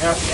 Nějaký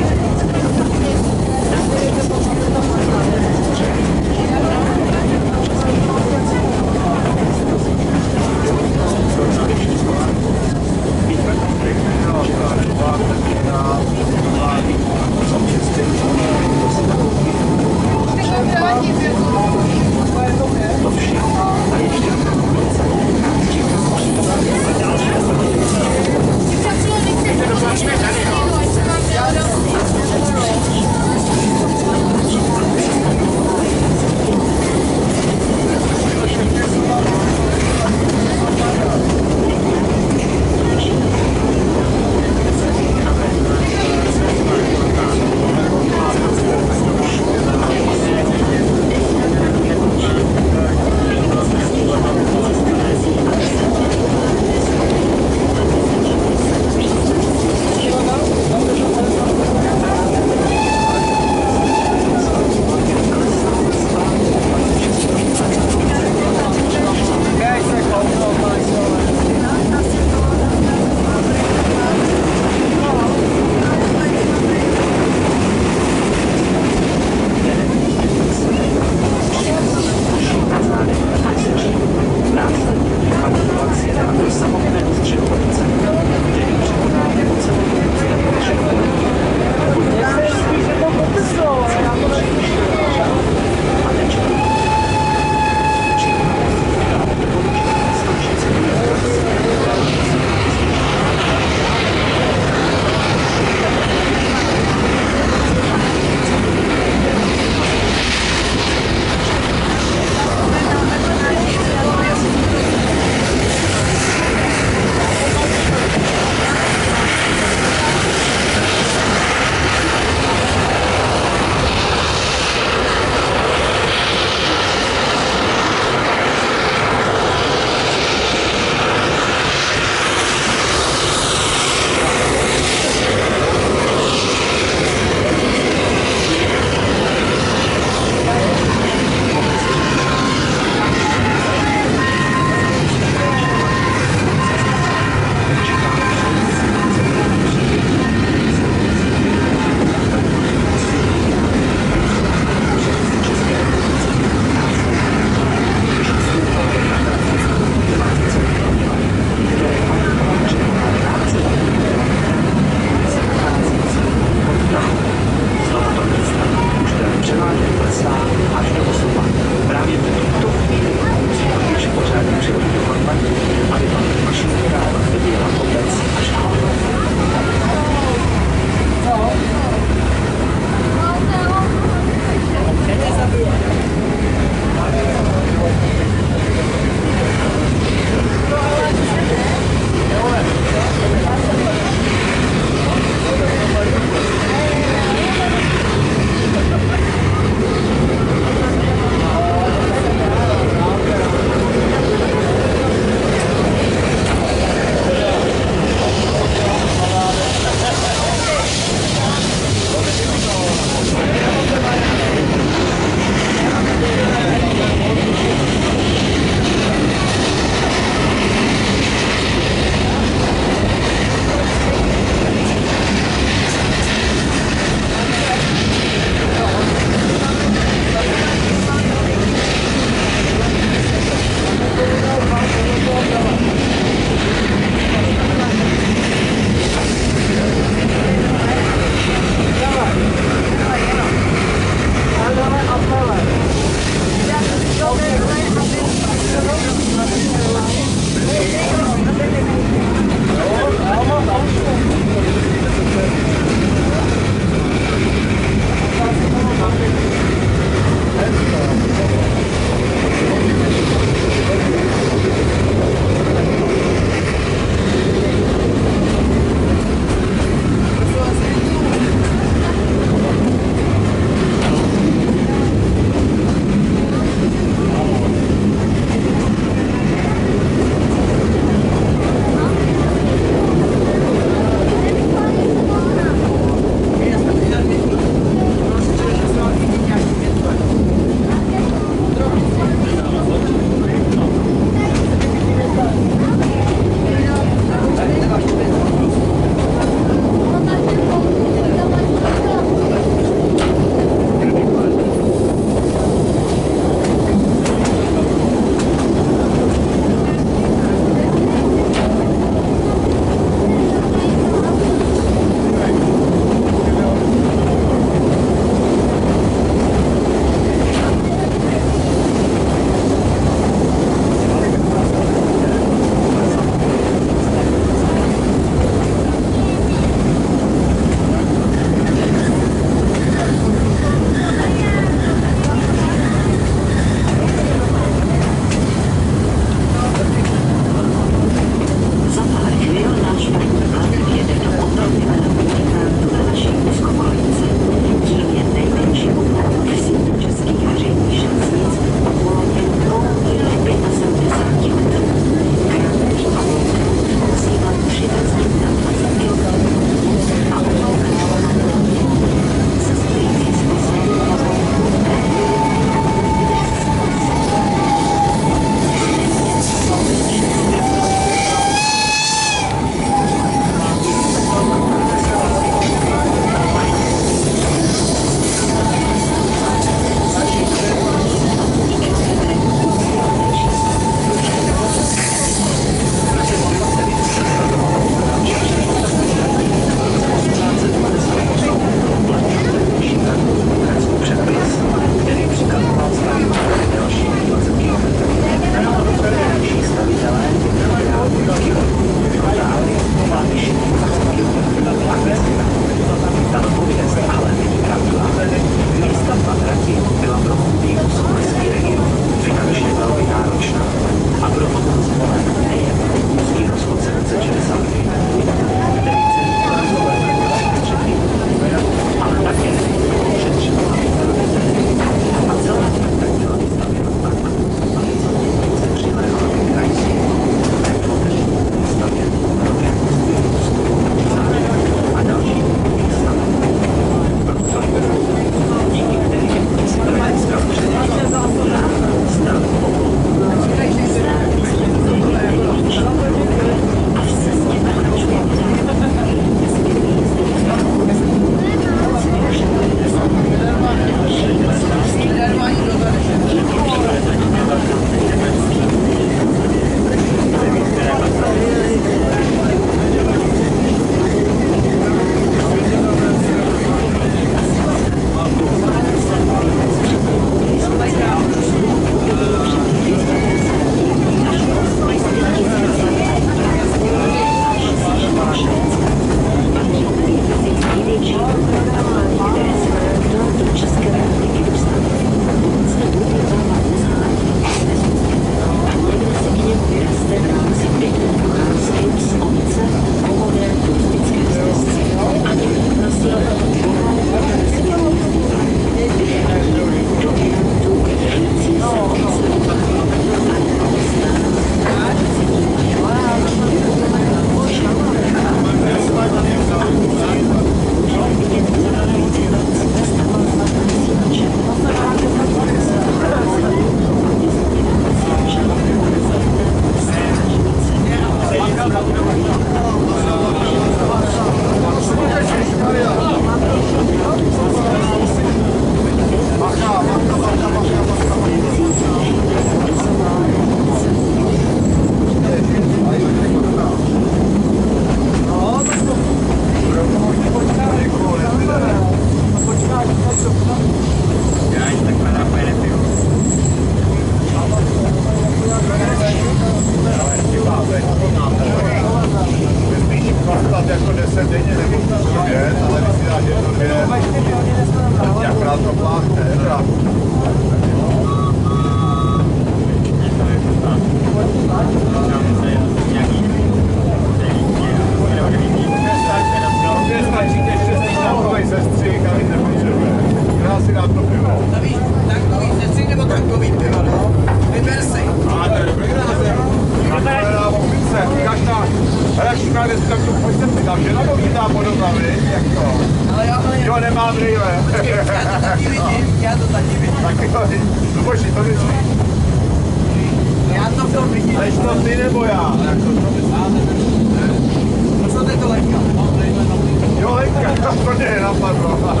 Rafa, Rafa.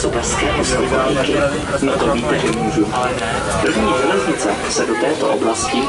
Suezského slivoníky. No to víte, že můžu. První železnice se do této oblasti